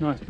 Nice.